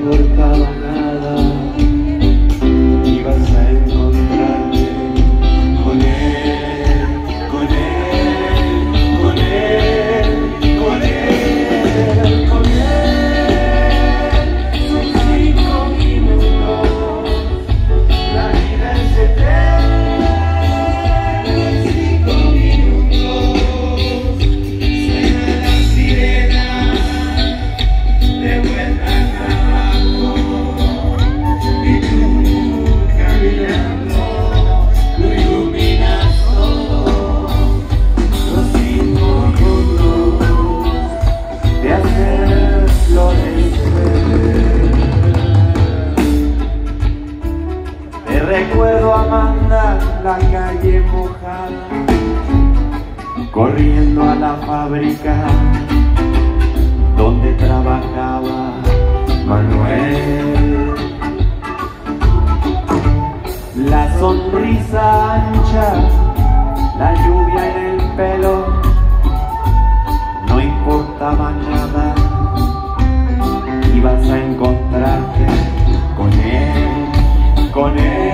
Gracias. Recuerdo a Amanda, la calle mojada, corriendo a la fábrica donde trabajaba Manuel. La sonrisa ancha, la lluvia en el pelo, no importaba nada, ibas a encontrarte con él, con él.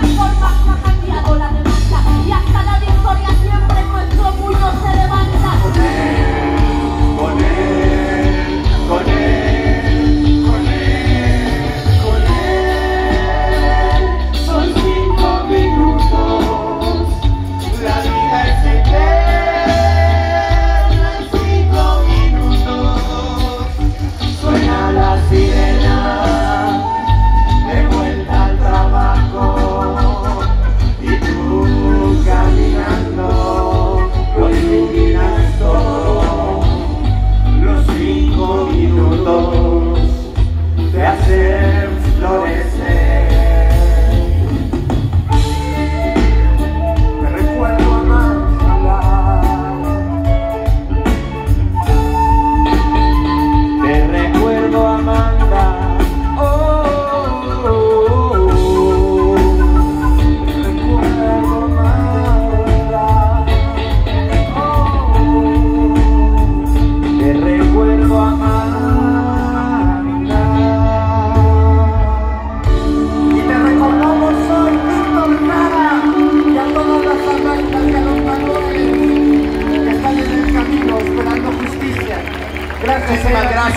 la forma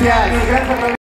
Gracias.